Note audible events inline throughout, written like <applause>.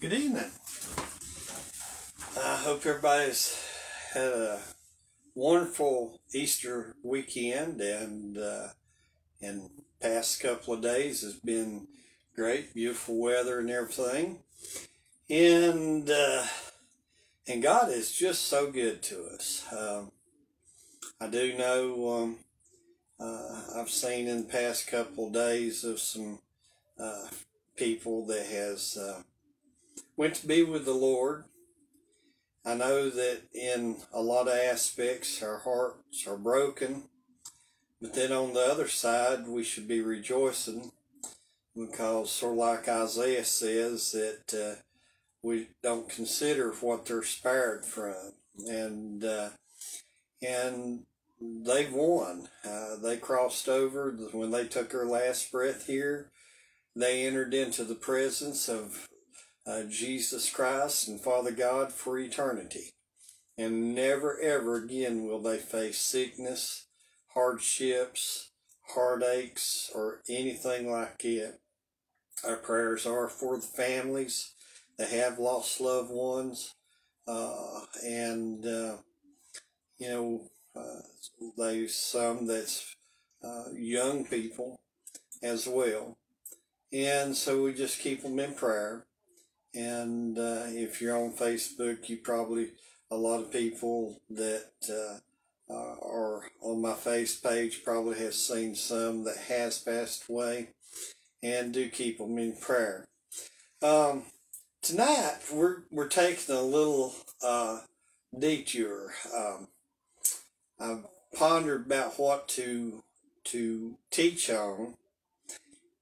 Good evening. I hope everybody's had a wonderful Easter weekend and uh, past couple of days has been great, beautiful weather and everything. And uh, and God is just so good to us. Um, I do know um, uh, I've seen in the past couple of days of some uh, people that has uh, went to be with the Lord. I know that in a lot of aspects our hearts are broken, but then on the other side we should be rejoicing because sort of like Isaiah says that uh, we don't consider what they're spared from, and uh, and they've won. Uh, they crossed over when they took their last breath here. They entered into the presence of uh, Jesus Christ and Father God for eternity. And never ever again will they face sickness, hardships, heartaches, or anything like it. Our prayers are for the families that have lost loved ones, uh, and uh, you know, uh, there's some that's uh, young people as well, and so we just keep them in prayer. And uh, if you're on Facebook, you probably a lot of people that uh, are on my face page probably have seen some that has passed away, and do keep them in prayer. Um, tonight we're we're taking a little uh, detour. Um, I've pondered about what to to teach on,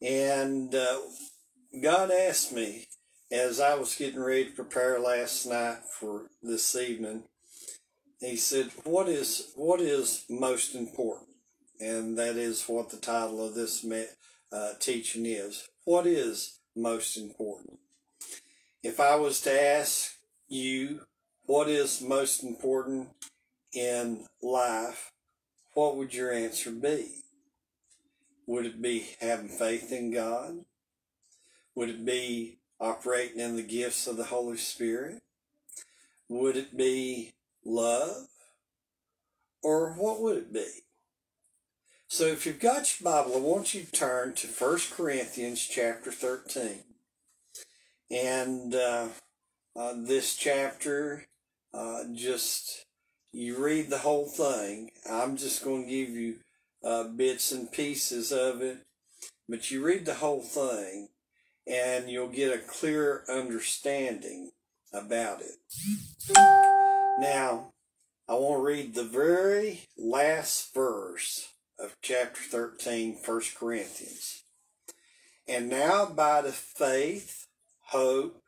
and uh, God asked me as I was getting ready to prepare last night for this evening. He said, "What is what is most important?" And that is what the title of this uh, teaching is. What is most important? If I was to ask you what is most important in life, what would your answer be? Would it be having faith in God? Would it be operating in the gifts of the Holy Spirit? Would it be love? Or what would it be? So if you've got your Bible, I want you to turn to 1 Corinthians chapter 13. And uh, uh, this chapter, uh, just, you read the whole thing. I'm just going to give you uh, bits and pieces of it. But you read the whole thing and you'll get a clear understanding about it. Now, I want to read the very last verse of chapter 13, 1 Corinthians. And now by the faith, hope,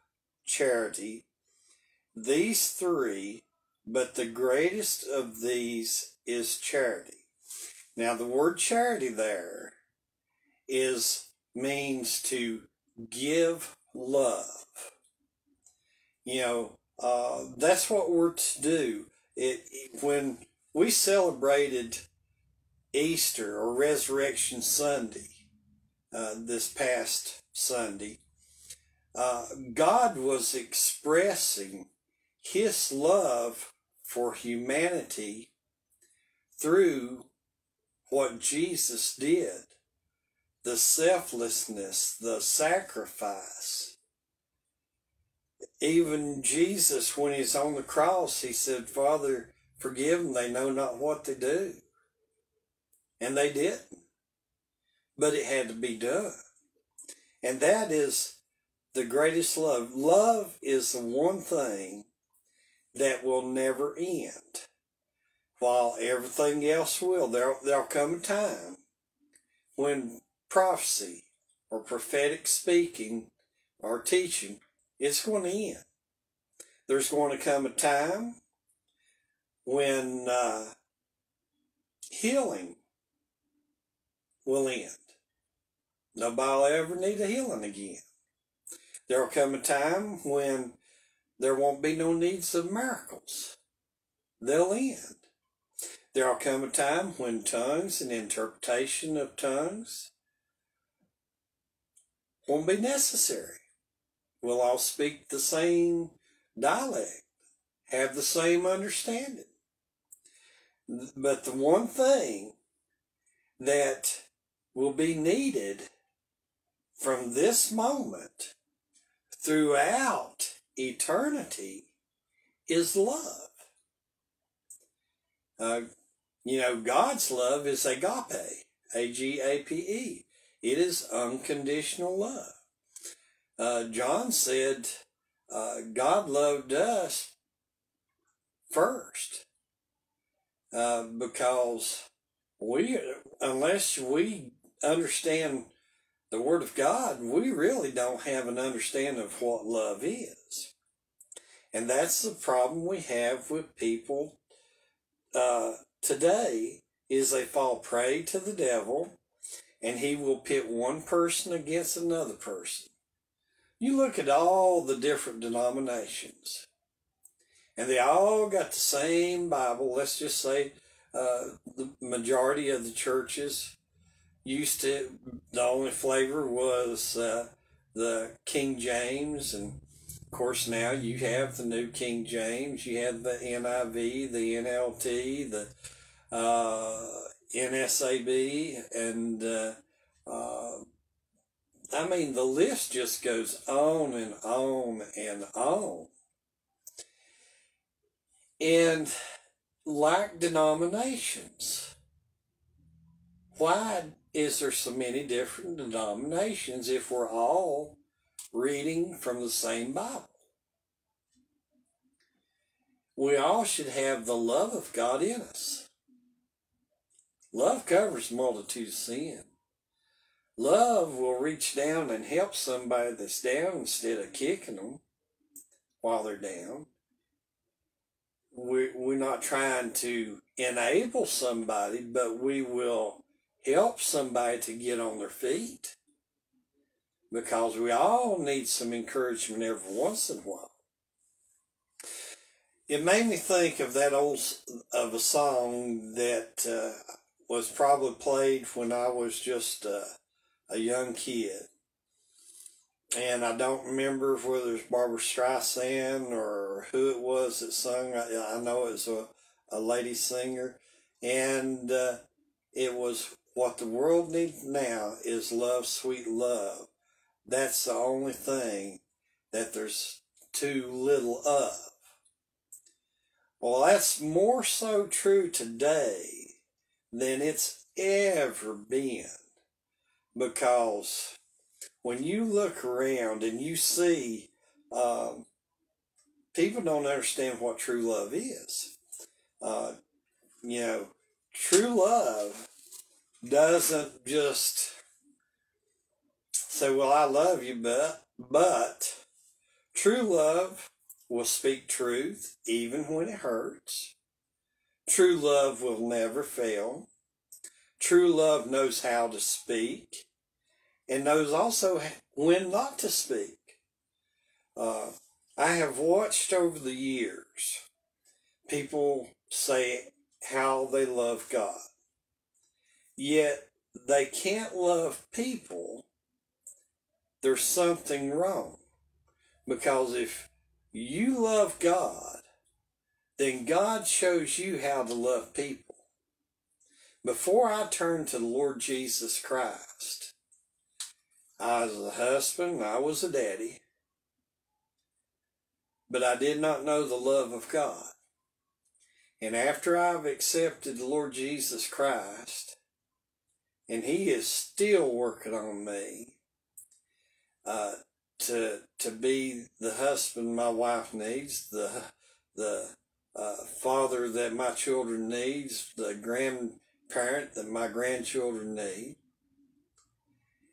charity, these three, but the greatest of these is charity. Now the word charity there is means to give love. You know, uh, that's what we're to do. It, it, when we celebrated Easter or Resurrection Sunday uh, this past Sunday, uh, God was expressing His love for humanity through what Jesus did the selflessness, the sacrifice. Even Jesus, when he's on the cross, he said, Father, forgive them, they know not what they do. And they didn't. But it had to be done. And that is the greatest love. Love is the one thing that will never end. While everything else will, there, there'll come a time when prophecy or prophetic speaking or teaching, it's going to end. There's going to come a time when uh, healing will end. Nobody will ever need a healing again. There will come a time when there won't be no needs of miracles. They'll end. There will come a time when tongues and interpretation of tongues won't be necessary. We'll all speak the same dialect, have the same understanding. But the one thing that will be needed from this moment throughout eternity is love. Uh, you know, God's love is agape, A G A P E. It is unconditional love. Uh, John said, uh, God loved us first uh, because we, unless we understand the Word of God, we really don't have an understanding of what love is. And that's the problem we have with people uh, today is they fall prey to the devil and he will pit one person against another person. You look at all the different denominations and they all got the same Bible. Let's just say uh, the majority of the churches used to, the only flavor was uh, the King James. And of course, now you have the New King James, you have the NIV, the NLT, the uh, NSAB, and uh, uh, I mean, the list just goes on and on and on. And like denominations, why is there so many different denominations if we're all reading from the same Bible? We all should have the love of God in us. Love covers multitude of sin. Love will reach down and help somebody that's down instead of kicking them while they're down. We're, we're not trying to enable somebody, but we will help somebody to get on their feet because we all need some encouragement every once in a while. It made me think of that old of a song that uh, was probably played when I was just uh, a young kid. And I don't remember whether it's Barbara Streisand or who it was that sung. I, I know it was a, a lady singer. And uh, it was what the world needs now is love, sweet love. That's the only thing that there's too little of. Well, that's more so true today than it's ever been. Because when you look around and you see um, people don't understand what true love is. Uh, you know, true love doesn't just say, well, I love you, but, but true love will speak truth even when it hurts. True love will never fail. True love knows how to speak and knows also when not to speak. Uh, I have watched over the years people say how they love God. Yet they can't love people. There's something wrong. Because if you love God, then God shows you how to love people. Before I turned to the Lord Jesus Christ, I was a husband, I was a daddy, but I did not know the love of God. And after I've accepted the Lord Jesus Christ, and He is still working on me uh, to to be the husband my wife needs, the the uh, father that my children needs, the grandparent that my grandchildren need,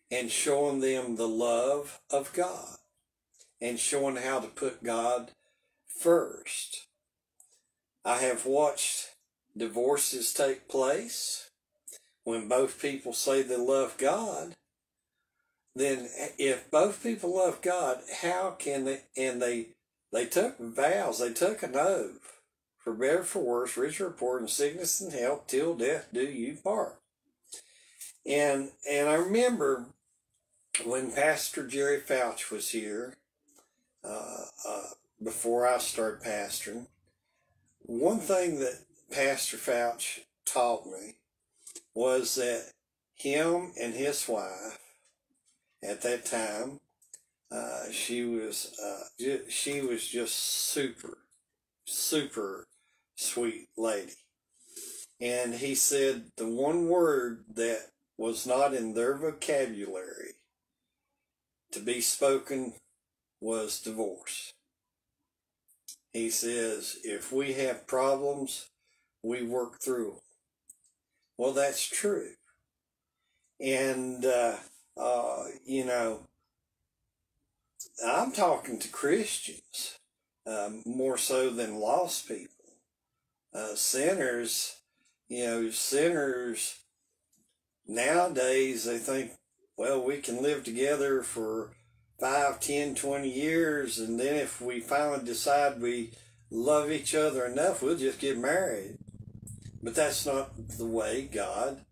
and showing them the love of God and showing how to put God first. I have watched divorces take place when both people say they love God, then if both people love God, how can they, and they, they took vows, they took an oath, for better for worse, rich or poor, in sickness and health, till death do you part. And, and I remember when Pastor Jerry Fouch was here, uh, uh, before I started pastoring. One thing that Pastor Fouch taught me was that him and his wife at that time, uh, she was uh, she was just super, super sweet lady. And he said the one word that was not in their vocabulary to be spoken was divorce. He says, if we have problems, we work through them. Well, that's true. And, uh, uh, you know, I'm talking to Christians um, more so than lost people. Uh, sinners, you know, sinners nowadays, they think, well, we can live together for five, ten, twenty years, and then if we finally decide we love each other enough, we'll just get married. But that's not the way God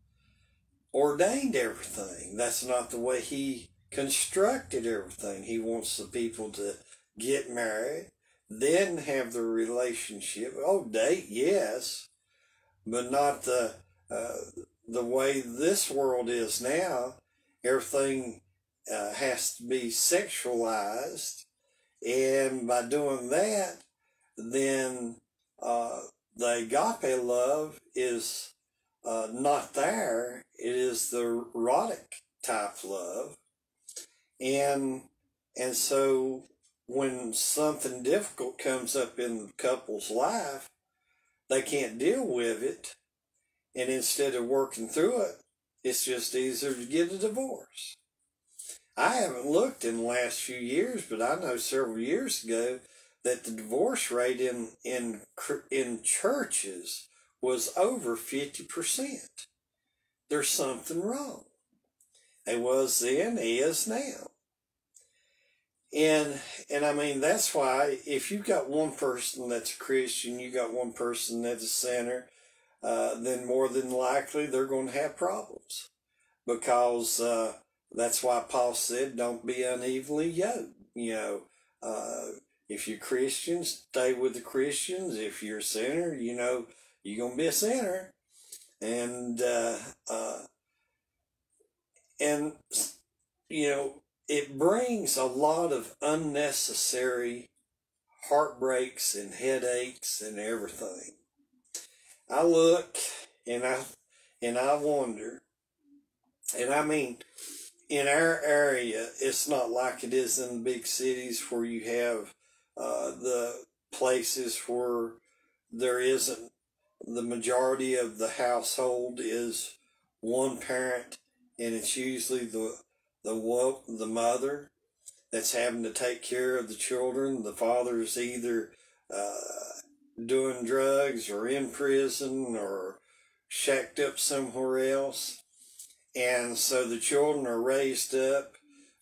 ordained everything. That's not the way He constructed everything. He wants the people to get married, then have the relationship. Oh, date, yes, but not the uh, the way this world is now. Everything uh, has to be sexualized, and by doing that, then uh, the agape love is uh, not there. It is the erotic type love, and and so when something difficult comes up in the couple's life, they can't deal with it, and instead of working through it, it's just easier to get a divorce. I haven't looked in the last few years, but I know several years ago that the divorce rate in in in churches was over 50%. There's something wrong. It was then, is now. And and I mean that's why if you've got one person that's a Christian, you got one person that's a sinner, uh, then more than likely they're going to have problems because uh, that's why Paul said, "Don't be unevenly yoked." You know, uh, if you're Christian, stay with the Christians. If you're a sinner, you know you're gonna be a sinner, and uh, uh, and you know it brings a lot of unnecessary heartbreaks and headaches and everything. I look and I and I wonder, and I mean, in our area, it's not like it is in the big cities where you have uh, the places where there isn't the majority of the household is one parent, and it's usually the the the mother that's having to take care of the children. The father's either uh, doing drugs or in prison or shacked up somewhere else. And so the children are raised up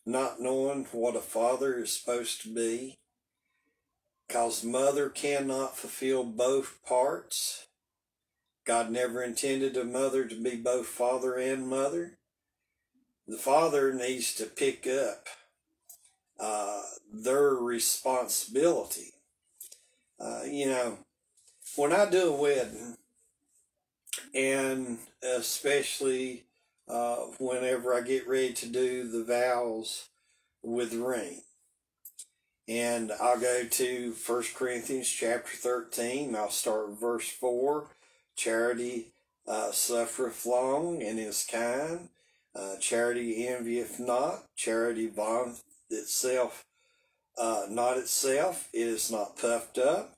not knowing what a father is supposed to be because mother cannot fulfill both parts. God never intended a mother to be both father and mother the father needs to pick up uh, their responsibility. Uh, you know, when I do a wedding, and especially uh, whenever I get ready to do the vows with ring, and I'll go to First Corinthians chapter 13, I'll start verse 4. Charity uh, suffereth long and is kind. Uh, charity envieth not. Charity vaunteth itself uh, not itself. It is not puffed up.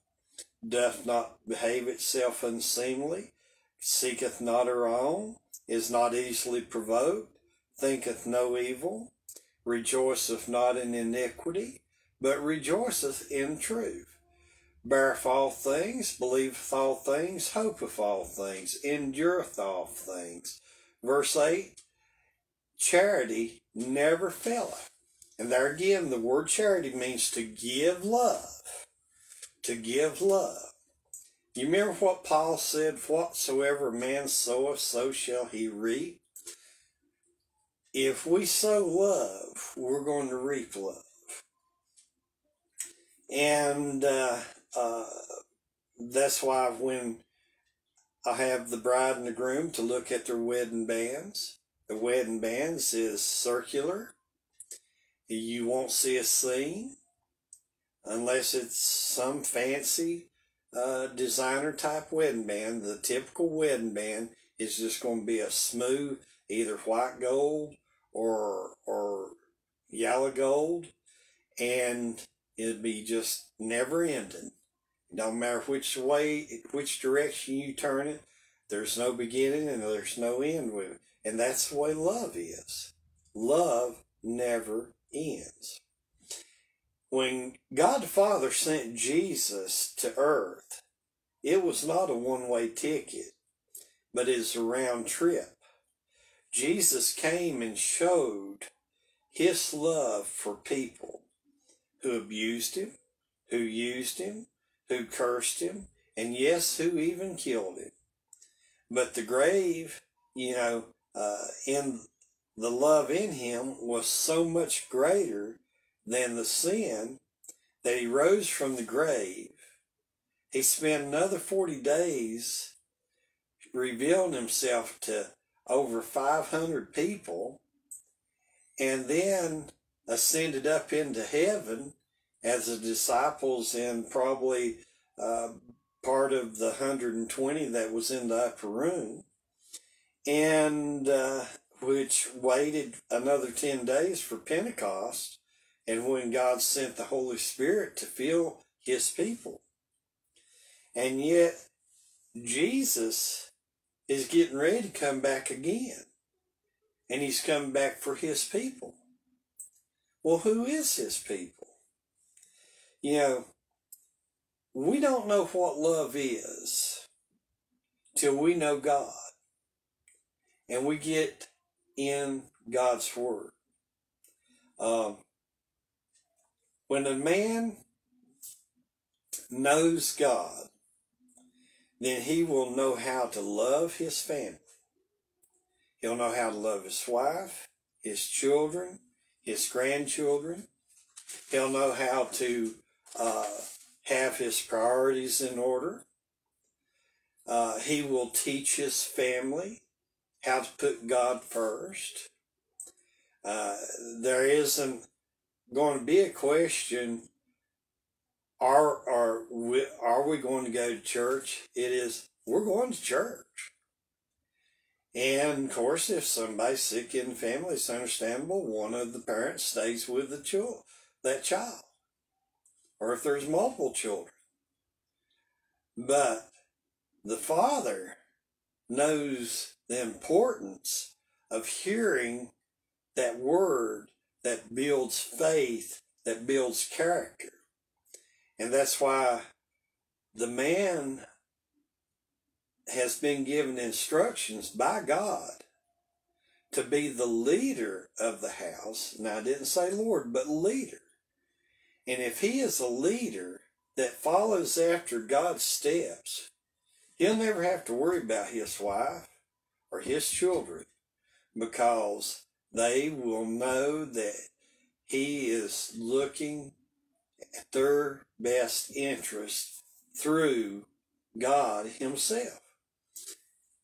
Doth not behave itself unseemly. Seeketh not her own. Is not easily provoked. Thinketh no evil. Rejoiceth not in iniquity, but rejoiceth in truth. Beareth all things, believeth all things, hopeth all things, endureth all things. Verse 8 charity never faileth. And there again, the word charity means to give love. To give love. You remember what Paul said, whatsoever man soweth, so shall he reap? If we sow love, we're going to reap love. And uh, uh, that's why when I have the bride and the groom to look at their wedding bands, the wedding bands is circular. You won't see a seam unless it's some fancy uh, designer type wedding band. The typical wedding band is just going to be a smooth, either white gold or or yellow gold, and it'd be just never ending. Don't matter which way, which direction you turn it, there's no beginning and there's no end with it. And that's the way love is. Love never ends. When God the Father sent Jesus to earth, it was not a one way ticket, but it's a round trip. Jesus came and showed his love for people who abused him, who used him, who cursed him, and yes, who even killed him. But the grave, you know, uh, in the love in him was so much greater than the sin that he rose from the grave. He spent another 40 days revealing himself to over 500 people and then ascended up into heaven as the disciples and probably uh, part of the 120 that was in the upper room, and uh, which waited another 10 days for Pentecost, and when God sent the Holy Spirit to fill his people. And yet, Jesus is getting ready to come back again. And he's coming back for his people. Well, who is his people? You know, we don't know what love is till we know God and we get in God's Word. Um, when a man knows God, then he will know how to love his family. He'll know how to love his wife, his children, his grandchildren. He'll know how to uh, have his priorities in order. Uh, he will teach his family how to put God first. Uh, there isn't going to be a question are, are, we, are we going to go to church? It is, we're going to church. And of course, if somebody's sick in the family, it's understandable. One of the parents stays with the child, that child, or if there's multiple children. But the father knows the importance of hearing that word that builds faith, that builds character. And that's why the man has been given instructions by God to be the leader of the house. Now, I didn't say Lord, but leader. And if he is a leader that follows after God's steps, he'll never have to worry about his wife his children because they will know that he is looking at their best interest through God himself.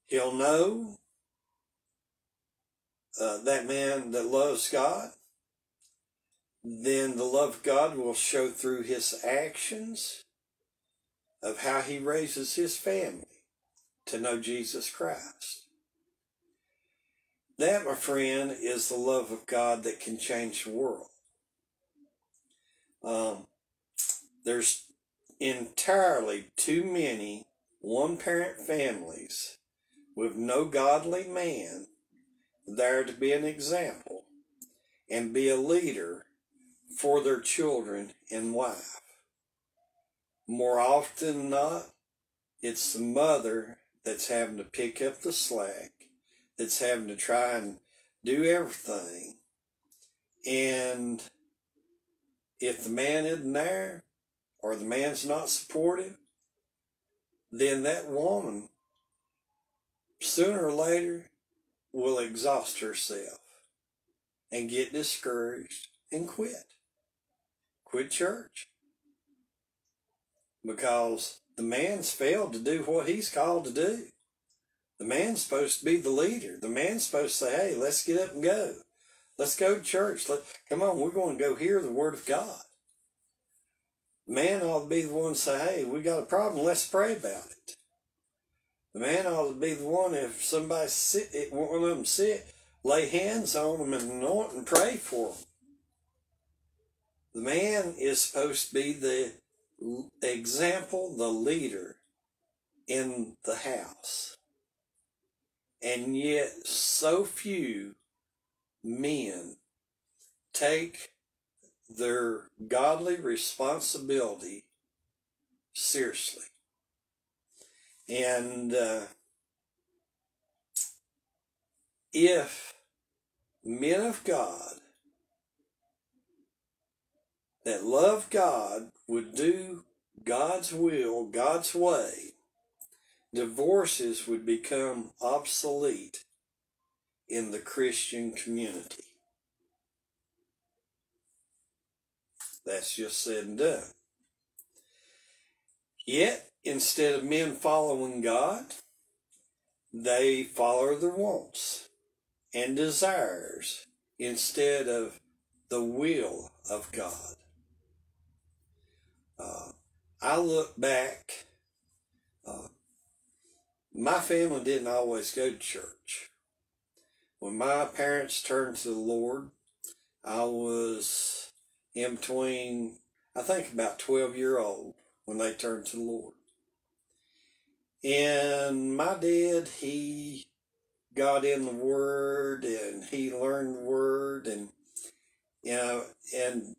He'll know uh, that man that loves God, then the love of God will show through his actions of how he raises his family to know Jesus Christ. That, my friend, is the love of God that can change the world. Um, there's entirely too many one parent families with no godly man there to be an example and be a leader for their children and wife. More often than not, it's the mother that's having to pick up the slack, that's having to try and do everything. And if the man isn't there or the man's not supportive, then that woman sooner or later will exhaust herself and get discouraged and quit. Quit church. because the man's failed to do what he's called to do. The man's supposed to be the leader. The man's supposed to say, hey, let's get up and go. Let's go to church. Let, come on, we're going to go hear the word of God. The man ought to be the one to say, hey, we got a problem. Let's pray about it. The man ought to be the one, if somebody's sick, one of them sick, lay hands on them and anoint and pray for them. The man is supposed to be the example, the leader in the house. And yet, so few men take their godly responsibility seriously. And uh, if men of God that love God would do God's will, God's way, divorces would become obsolete in the Christian community. That's just said and done. Yet, instead of men following God, they follow their wants and desires instead of the will of God. Uh, I look back, uh, my family didn't always go to church. When my parents turned to the Lord, I was in between, I think about 12 year old when they turned to the Lord. And my dad, he got in the Word and he learned the Word and, you know, and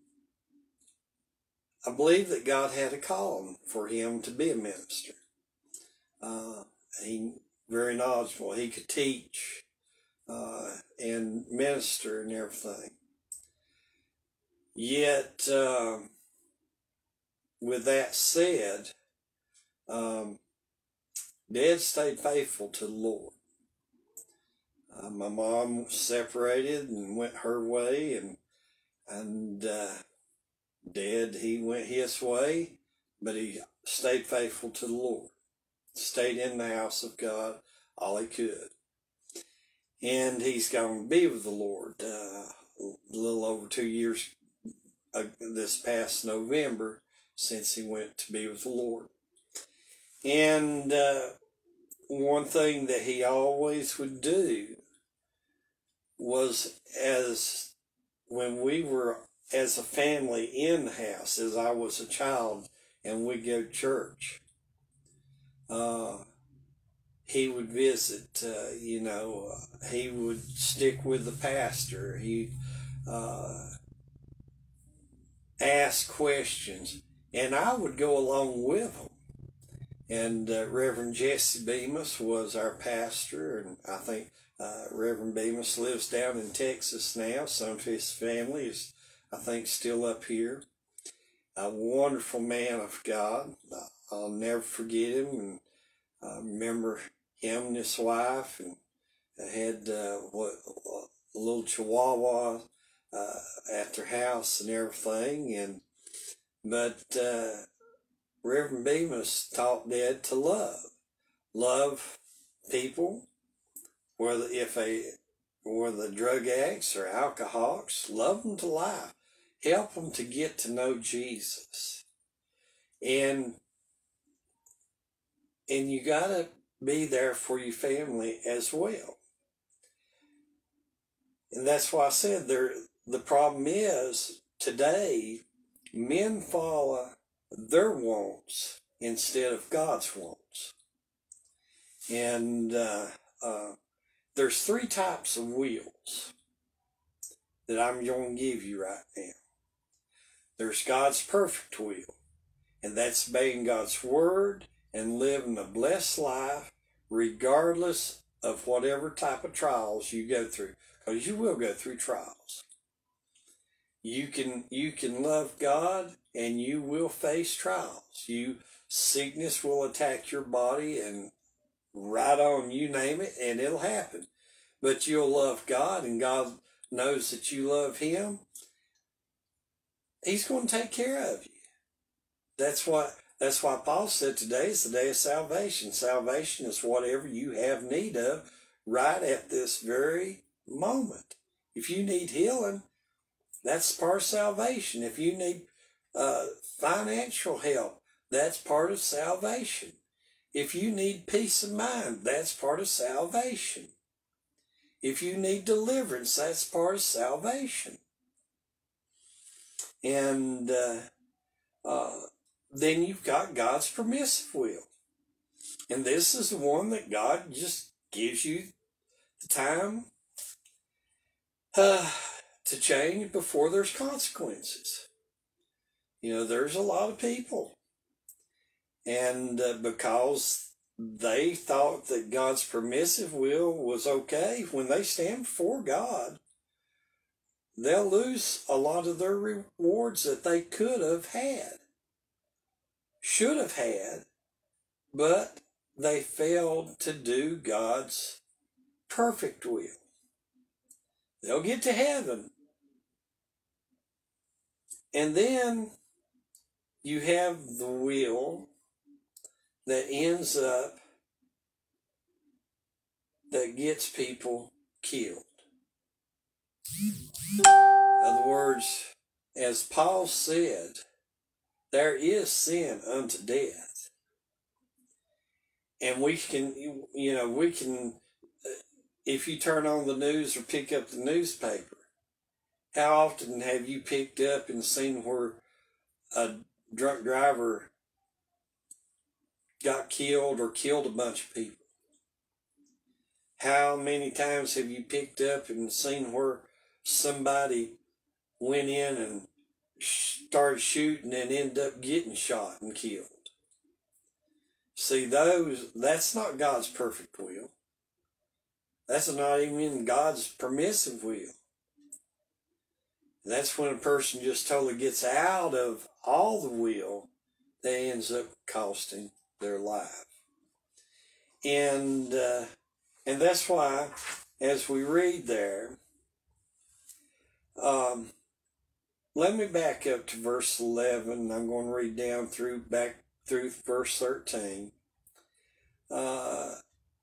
I believe that God had a calling for him to be a minister. Uh, he very knowledgeable. He could teach uh, and minister and everything. Yet, uh, with that said, um, Dad stayed faithful to the Lord. Uh, my mom separated and went her way, and and uh, Dad, he went his way, but he stayed faithful to the Lord, stayed in the house of God all he could. And he's going to be with the Lord uh, a little over two years uh, this past November since he went to be with the Lord. And uh, one thing that he always would do was as when we were as a family in the house as I was a child and we go to church. Uh, he would visit, uh, you know, uh, he would stick with the pastor. He uh, ask questions, and I would go along with him. And uh, Reverend Jesse Bemis was our pastor, and I think uh, Reverend Bemis lives down in Texas now. Some of his family is I think, still up here. A wonderful man of God. I'll never forget him. And I remember him and his wife, and had uh, what a little Chihuahua uh, at their house and everything. And but uh, Reverend Bemis taught Dad to love, love people, whether if they were the drug addicts or alcoholics, love them to life help them to get to know Jesus. And and you got to be there for your family as well. And that's why I said there the problem is today men follow their wants instead of God's wants. And uh, uh, there's three types of wills that I'm going to give you right now. There's God's perfect will, and that's obeying God's word and living a blessed life regardless of whatever type of trials you go through because you will go through trials. You can you can love god and you will face trials. You sickness will attack your body and right on you name it and it'll happen. But you'll love god and god knows that you love him. He's going to take care of you. That's what That's why Paul said today is the day of salvation. Salvation is whatever you have need of right at this very moment. If you need healing, that's part of salvation. If you need uh, financial help, that's part of salvation. If you need peace of mind, that's part of salvation. If you need deliverance, that's part of salvation. And uh, uh, then you've got God's permissive will. And this is the one that God just gives you the time uh, to change before there's consequences. You know, there's a lot of people. And uh, because they thought that God's permissive will was okay, when they stand before God, they'll lose a lot of their rewards that they could have had, should have had, but they failed to do God's perfect will. They'll get to heaven. And then you have the will that ends up that gets people killed. In other words, as Paul said, there is sin unto death. And we can, you know, we can, if you turn on the news or pick up the newspaper, how often have you picked up and seen where a drunk driver got killed or killed a bunch of people? How many times have you picked up and seen where somebody went in and started shooting and end up getting shot and killed? See, those, that's not God's perfect will. That's not even God's permissive will. That's when a person just totally gets out of all the will that ends up costing their life. And uh, and that's why, as we read there, um, let me back up to verse eleven. I'm going to read down through back through verse thirteen. Uh,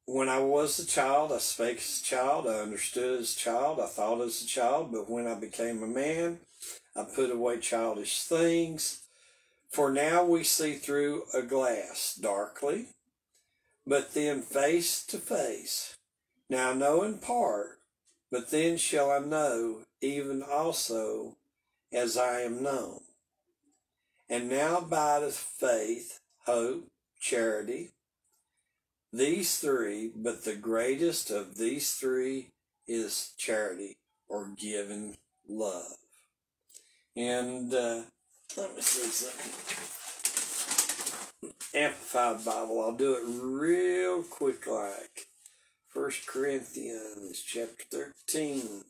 when I was a child, I spake as a child, I understood as a child, I thought as a child, but when I became a man, I put away childish things. For now we see through a glass darkly, but then face to face. Now I know in part, but then shall I know even also as I am known. And now abideth faith, hope, charity, these three, but the greatest of these three is charity or giving love. And uh, let me see something. Amplified Bible. I'll do it real quick like. First Corinthians chapter 13.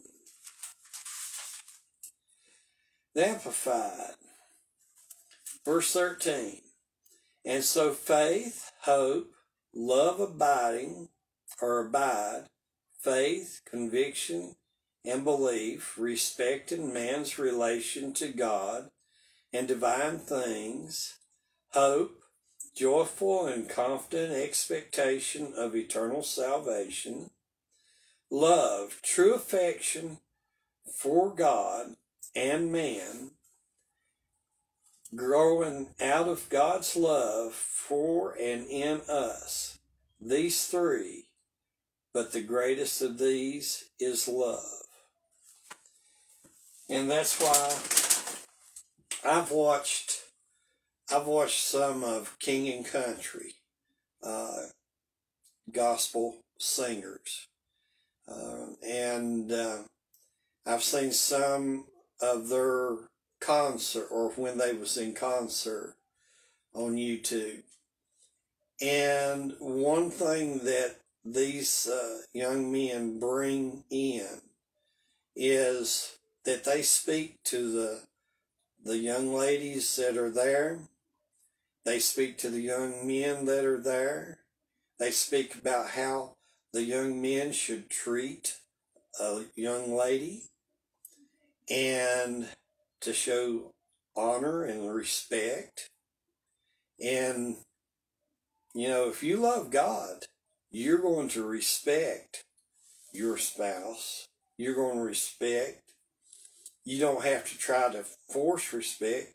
Amplified. Verse 13. And so faith, hope, love abiding or abide, faith, conviction, and belief, respecting man's relation to God and divine things, hope, joyful and confident expectation of eternal salvation, love, true affection for God and man, growing out of God's love for and in us. These three, but the greatest of these is love. And that's why I've watched I've watched some of King and Country uh, gospel singers. Uh, and uh, I've seen some of their concert or when they was in concert on YouTube. And one thing that these uh, young men bring in is that they speak to the the young ladies that are there. They speak to the young men that are there. They speak about how the young men should treat a young lady and to show honor and respect And, you know, if you love God, you're going to respect your spouse. You're going to respect. You don't have to try to force respect.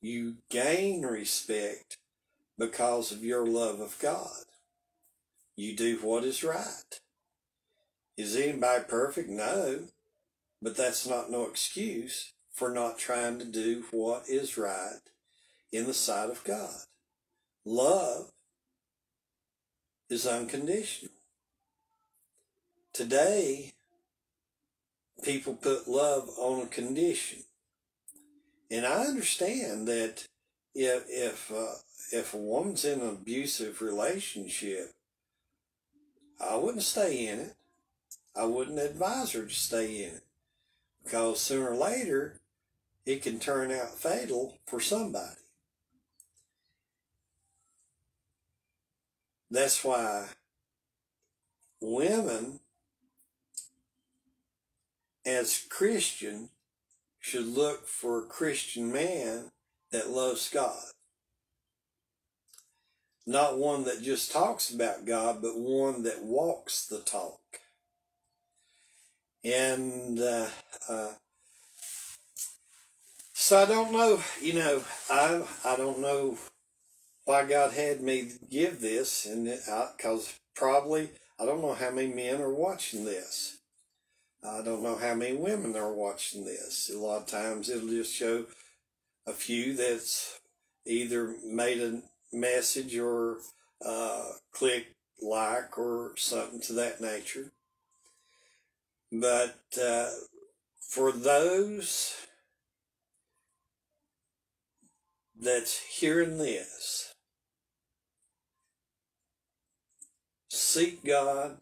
You gain respect because of your love of God. You do what is right. Is anybody perfect? No. But that's not no excuse for not trying to do what is right in the sight of God. Love is unconditional. Today, people put love on a condition. And I understand that if if uh, if a woman's in an abusive relationship, I wouldn't stay in it. I wouldn't advise her to stay in it because sooner or later it can turn out fatal for somebody. That's why women, as Christian, should look for a Christian man that loves God. Not one that just talks about God, but one that walks the talk. And uh, uh, so I don't know, you know, I I don't know why God had me give this, and because probably I don't know how many men are watching this. I don't know how many women are watching this. A lot of times it'll just show a few that's either made a message or uh, click like or something to that nature. But uh, for those that's hearing this, seek God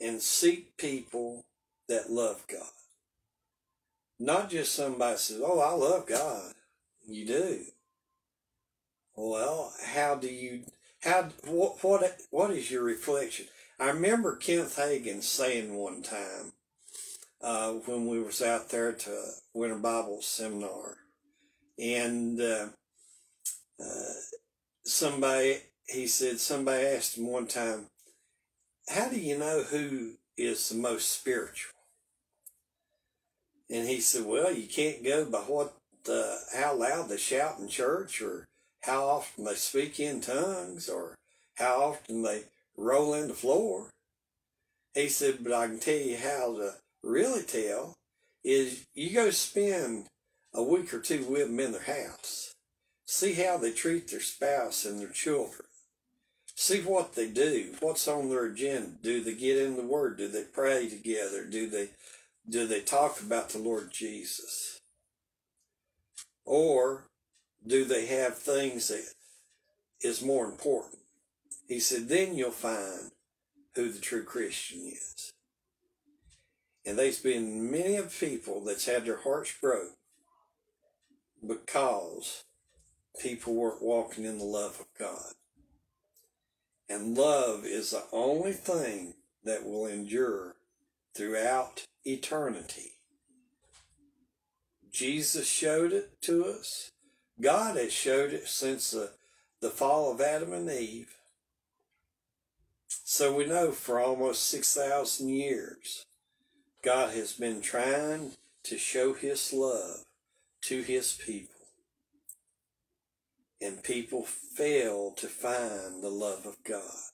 and seek people that love God. Not just somebody says, Oh, I love God. You do. Well, how do you, how, what, what, what is your reflection? I remember Kenneth Hagin saying one time uh, when we was out there to Winter Bible Seminar, and uh, uh, somebody he said somebody asked him one time, "How do you know who is the most spiritual?" And he said, "Well, you can't go by what the how loud they shout in church, or how often they speak in tongues, or how often they." Roll in the floor. He said, but I can tell you how to really tell is you go spend a week or two with them in their house. See how they treat their spouse and their children. See what they do. What's on their agenda? Do they get in the Word? Do they pray together? Do they do they talk about the Lord Jesus? Or do they have things that is more important? He said, then you'll find who the true Christian is. And there's been many of people that's had their hearts broke because people weren't walking in the love of God. And love is the only thing that will endure throughout eternity. Jesus showed it to us. God has showed it since the, the fall of Adam and Eve. So we know for almost 6,000 years, God has been trying to show his love to his people. And people fail to find the love of God.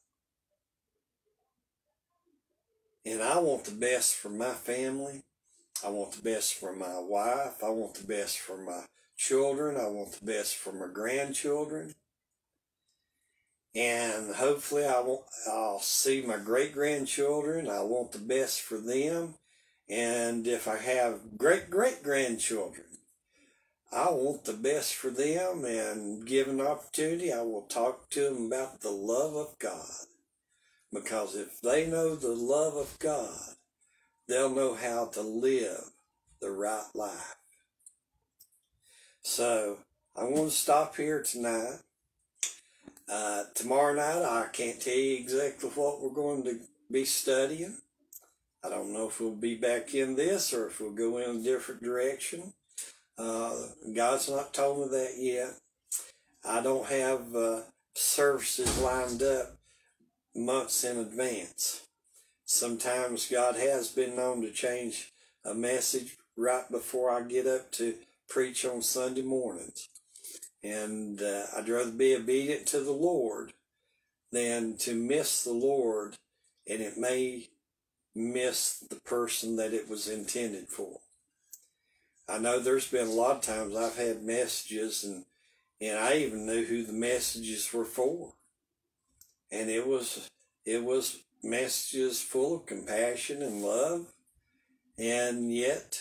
And I want the best for my family. I want the best for my wife. I want the best for my children. I want the best for my grandchildren and hopefully I will I'll see my great grandchildren. I want the best for them, and if I have great great grandchildren, I want the best for them. And given opportunity, I will talk to them about the love of God, because if they know the love of God, they'll know how to live the right life. So I want to stop here tonight. Uh, tomorrow night, I can't tell you exactly what we're going to be studying. I don't know if we'll be back in this or if we'll go in a different direction. Uh, God's not told me that yet. I don't have uh, services lined up months in advance. Sometimes God has been known to change a message right before I get up to preach on Sunday mornings. And uh, I'd rather be obedient to the Lord than to miss the Lord and it may miss the person that it was intended for. I know there's been a lot of times I've had messages and and I even knew who the messages were for. And it was it was messages full of compassion and love and yet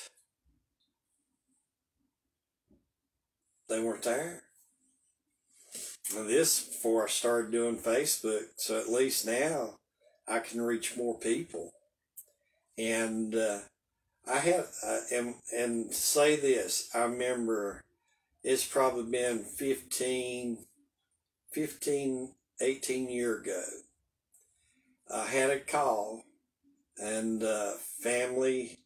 they weren't there. This before I started doing Facebook, so at least now I can reach more people. And uh, I have, uh, and, and say this, I remember it's probably been 15, 15, 18 year ago. I had a call and uh, family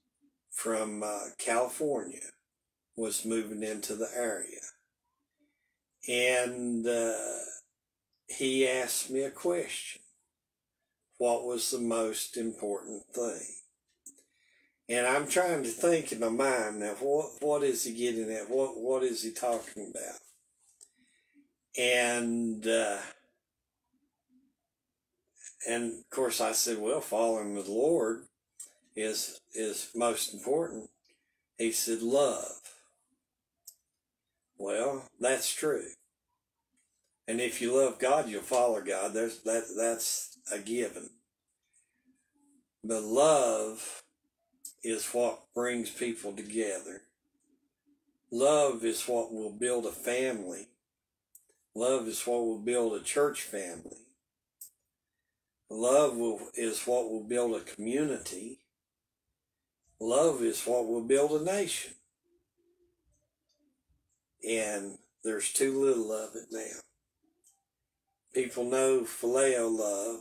from uh, California was moving into the area. And uh, he asked me a question. What was the most important thing? And I'm trying to think in my mind now, what, what is he getting at? What, what is he talking about? And, uh, and of course I said, well, following the Lord is, is most important. He said, love. Well, that's true. And if you love God, you'll follow God. There's that that's a given. But love is what brings people together. Love is what will build a family. Love is what will build a church family. Love will, is what will build a community. Love is what will build a nation. And there's too little of it now. People know phileo love,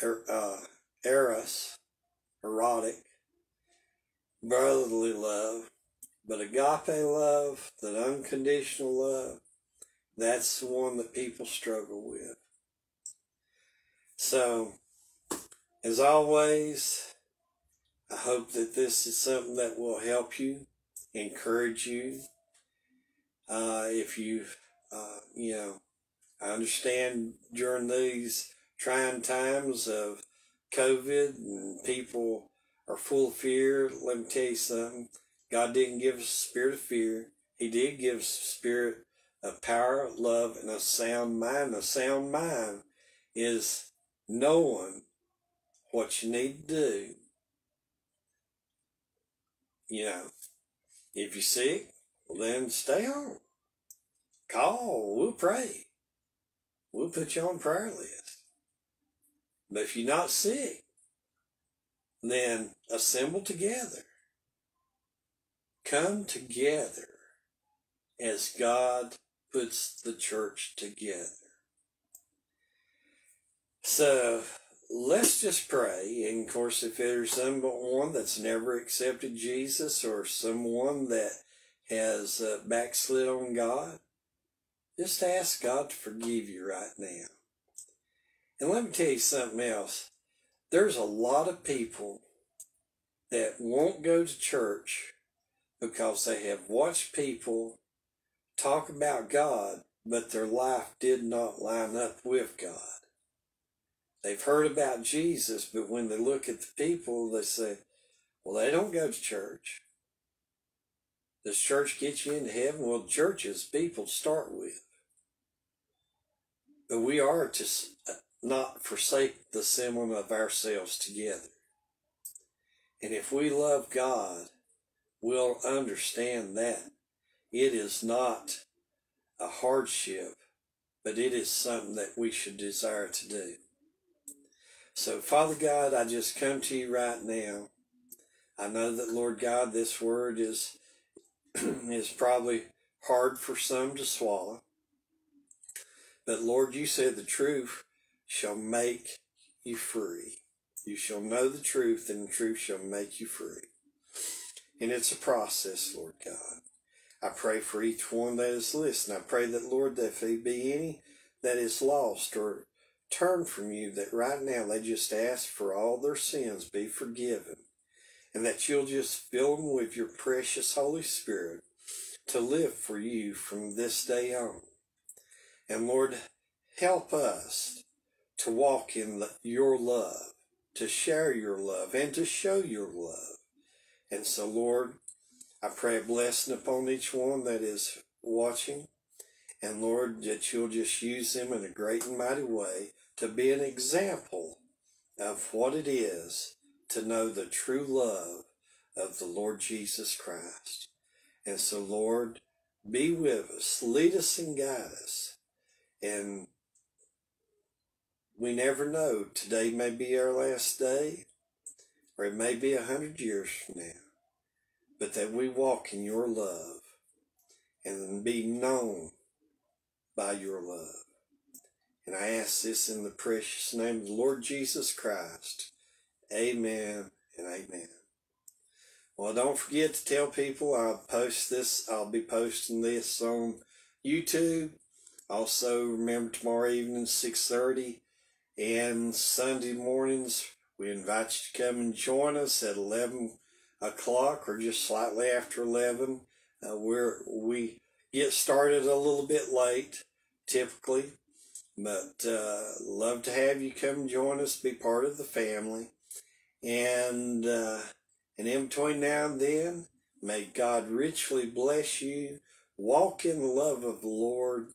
er, uh, eros, erotic, brotherly love, but agape love, that unconditional love, that's the one that people struggle with. So, as always, I hope that this is something that will help you, encourage you. Uh, if you, uh, you know, I understand during these trying times of COVID and people are full of fear. Let me tell you something. God didn't give us a spirit of fear. He did give us a spirit of power, love, and a sound mind. A sound mind is knowing what you need to do. You know, if you're sick, well then stay home. Call, we'll pray. We'll put you on prayer list. But if you're not sick, then assemble together. Come together as God puts the church together. So let's just pray. And of course, if there's someone that's never accepted Jesus or someone that has uh, backslid on God, just ask God to forgive you right now. And let me tell you something else. There's a lot of people that won't go to church because they have watched people talk about God, but their life did not line up with God. They've heard about Jesus, but when they look at the people, they say, well, they don't go to church. Does church get you into heaven? Well, churches people start with. But we are to uh, not forsake the assembling of ourselves together. And if we love God, we'll understand that it is not a hardship, but it is something that we should desire to do. So, Father God, I just come to you right now. I know that, Lord God, this word is <clears throat> is probably hard for some to swallow. But Lord, you said the truth shall make you free. You shall know the truth, and the truth shall make you free. And it's a process, Lord God. I pray for each one that is listening. I pray that, Lord, that if there be any that is lost or turned from you, that right now they just ask for all their sins be forgiven. And that you'll just fill them with your precious Holy Spirit to live for you from this day on. And Lord, help us to walk in the, your love, to share your love, and to show your love. And so, Lord, I pray a blessing upon each one that is watching. And Lord, that you'll just use them in a great and mighty way to be an example of what it is to know the true love of the Lord Jesus Christ. And so, Lord, be with us, lead us and guide us. And we never know. Today may be our last day, or it may be a hundred years from now but that we walk in your love and be known by your love. And I ask this in the precious name of the Lord Jesus Christ. Amen and amen. Well, don't forget to tell people I'll post this. I'll be posting this on YouTube. Also, remember tomorrow evening, 6.30 and Sunday mornings, we invite you to come and join us at 11 o'clock or just slightly after 11. Uh, we're, we get started a little bit late, typically, but uh, love to have you come join us, be part of the family. And, uh, and in between now and then, may God richly bless you. Walk in the love of the Lord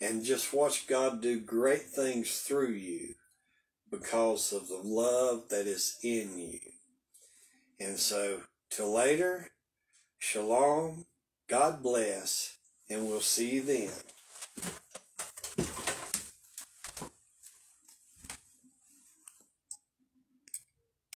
and just watch God do great things through you because of the love that is in you. And so, till later, shalom, God bless, and we'll see you then.